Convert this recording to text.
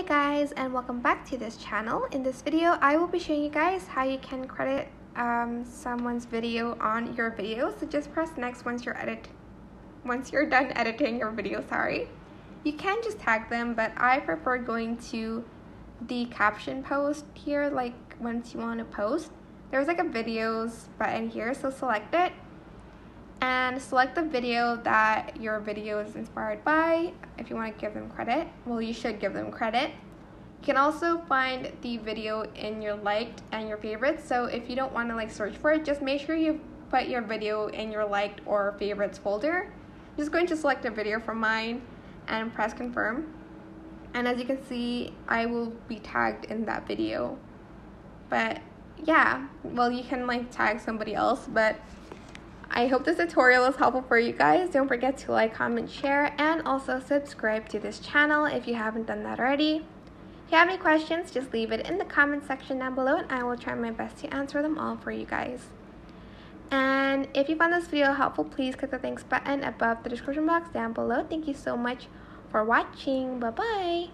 Hey guys and welcome back to this channel. In this video I will be showing you guys how you can credit um, someone's video on your video. So just press next once you're edit once you're done editing your video, sorry. You can just tag them but I prefer going to the caption post here like once you want to post. There's like a videos button here so select it and select the video that your video is inspired by if you want to give them credit. Well, you should give them credit. You can also find the video in your liked and your favorites. So if you don't want to like search for it, just make sure you put your video in your liked or favorites folder. I'm just going to select a video from mine and press confirm. And as you can see, I will be tagged in that video. But yeah, well, you can like tag somebody else, but I hope this tutorial was helpful for you guys. Don't forget to like, comment, share, and also subscribe to this channel if you haven't done that already. If you have any questions, just leave it in the comment section down below and I will try my best to answer them all for you guys. And if you found this video helpful, please click the thanks button above the description box down below. Thank you so much for watching. Bye-bye.